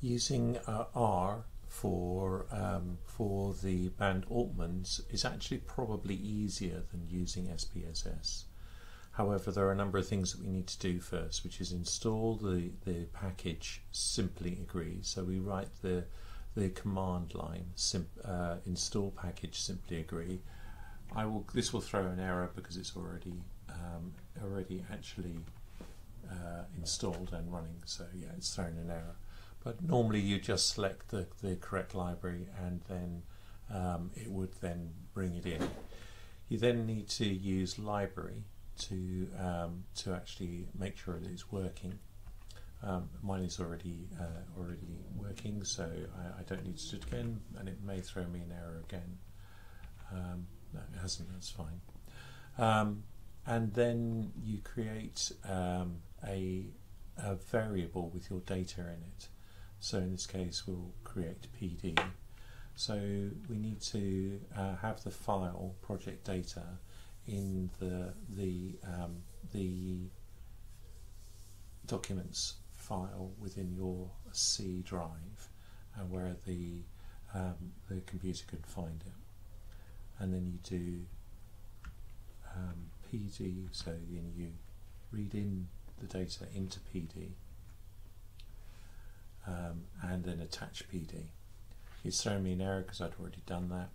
Using uh, R for um, for the Bland Altmans is actually probably easier than using SPSS. However, there are a number of things that we need to do first, which is install the, the package SimplyAgree. So we write the the command line uh, install package SimplyAgree. I will. This will throw an error because it's already um, already actually uh, installed and running. So yeah, it's thrown an error. But normally you just select the, the correct library and then um, it would then bring it in. You then need to use library to um, to actually make sure that it's working. Um, mine is already uh, already working, so I, I, don't need to do it again, and it may throw me an error again. Um, no, it hasn't. That's fine. Um, and then you create um, a, a variable with your data in it. So in this case, we'll create PD. So we need to uh, have the file project data in the the um, the documents file within your C drive, uh, where the um, the computer can find it, and then you do um, PD. So then you read in the data into PD um, and then attach PD. It's throwing me an error because I'd already done that.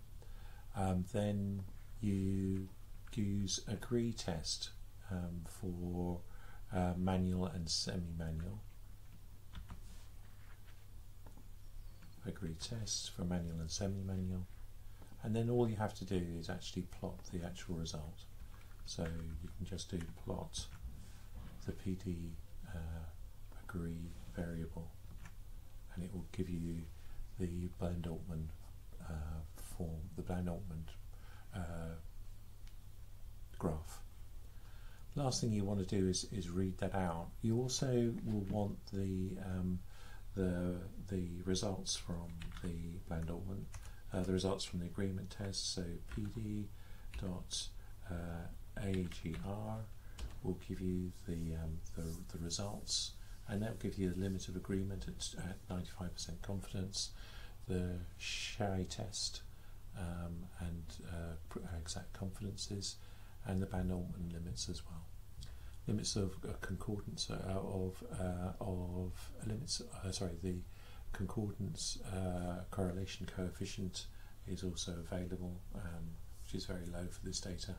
Um, then you use agree test um, for uh, manual and semi-manual. Agree test for manual and semi-manual. And then all you have to do is actually plot the actual result. So you can just do plot the PD uh, agree variable and it will give you the Bland Altman uh, form, the Bland Altman uh, graph. Last thing you want to do is, is read that out. You also will want the um, the the results from the Bland Altman, uh, the results from the agreement test. So PD dot uh, AGR will give you the, um, the the results and that will give you the limit of agreement at, at 95% confidence, the Shieh test um, and uh, uh, exact confidences, and the Bland Altman limits as well. Limits of uh, concordance uh, of uh, of limits. Uh, sorry, the concordance correlation coefficient is also available, um, which is very low for this data,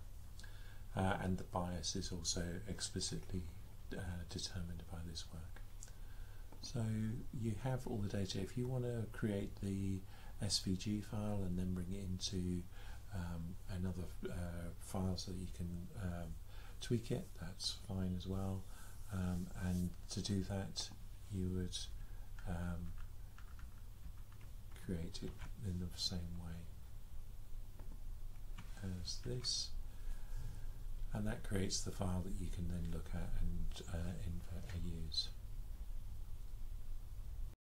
and the bias is also explicitly determined by this work. So you have all the data. If you want to create the SVG file and then bring it into um, another uh, file so that you can um, tweak it, that's fine as well. Um, and to do that, you would um, create it in the same way as this. And that creates the file that you can then look at and uh, use.